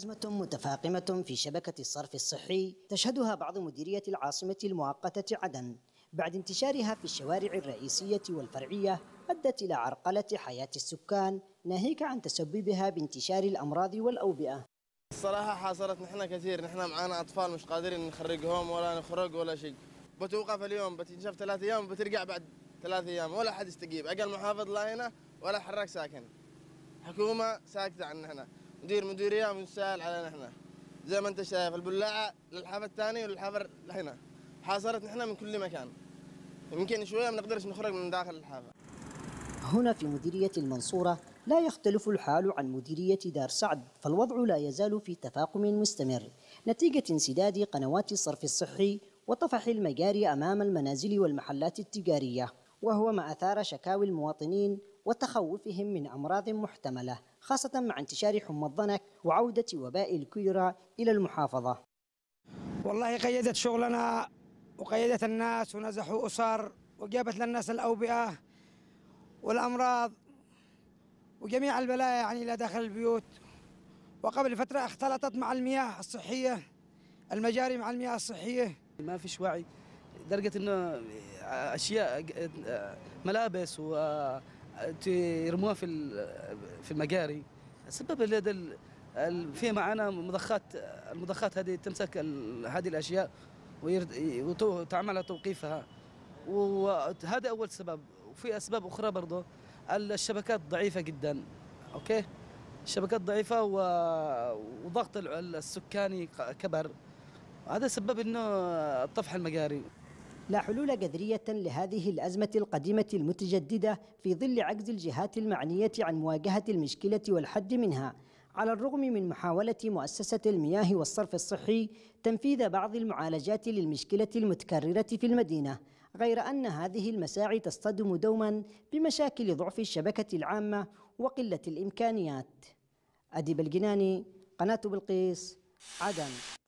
أزمة متفاقمة في شبكة الصرف الصحي تشهدها بعض مديرية العاصمة المؤقتة عدن بعد انتشارها في الشوارع الرئيسية والفرعية أدت إلى عرقلة حياة السكان ناهيك عن تسببها بانتشار الأمراض والأوبئة. الصراحة حاصرت نحن كثير نحن معانا أطفال مش قادرين نخرجهم ولا نخرج ولا شيء. بتوقف اليوم بتنشف ثلاث أيام وبترجع بعد ثلاث أيام ولا حد يستجيب. أقل محافظ لا هنا ولا حراك ساكن. حكومة ساكتة عن هنا. مدير مديرية مستاهل على نحن. زي ما انت شايف البلاعة للحافة الثاني وللحافة هنا حاصرت نحن من كل مكان. يمكن شوية ما نقدرش نخرج من داخل الحافة. هنا في مديرية المنصورة لا يختلف الحال عن مديرية دار سعد فالوضع لا يزال في تفاقم مستمر. نتيجة انسداد قنوات الصرف الصحي وطفح المجاري أمام المنازل والمحلات التجارية. وهو ما أثار شكاوي المواطنين وتخوفهم من أمراض محتملة خاصة مع انتشار حمى الضنك وعودة وباء الكوليرا إلى المحافظة. والله قيدت شغلنا وقيدت الناس ونزحوا أسر وجابت للناس الأوبئة والأمراض وجميع البلايا يعني إلى داخل البيوت. وقبل فترة اختلطت مع المياه الصحية المجاري مع المياه الصحية. ما فيش وعي. لدرجة إنه أشياء ملابس ويرموها في في المجاري سبب هذا في معنا مضخات المضخات هذه تمسك هذه الأشياء وتعمل توقيفها. وهذا أول سبب. وفي أسباب أخرى برضه الشبكات ضعيفة جدا. أوكي؟ الشبكات ضعيفة وضغط السكاني كبر. هذا سبب إنه طفح المجاري لا حلول جذرية لهذه الأزمة القديمة المتجددة في ظل عجز الجهات المعنية عن مواجهة المشكلة والحد منها. على الرغم من محاولة مؤسسة المياه والصرف الصحي تنفيذ بعض المعالجات للمشكلة المتكررة في المدينة غير أن هذه المساعي تصطدم دوما بمشاكل ضعف الشبكة العامة وقلة الإمكانيات. أديب الجناني قناة بلقيس عدن.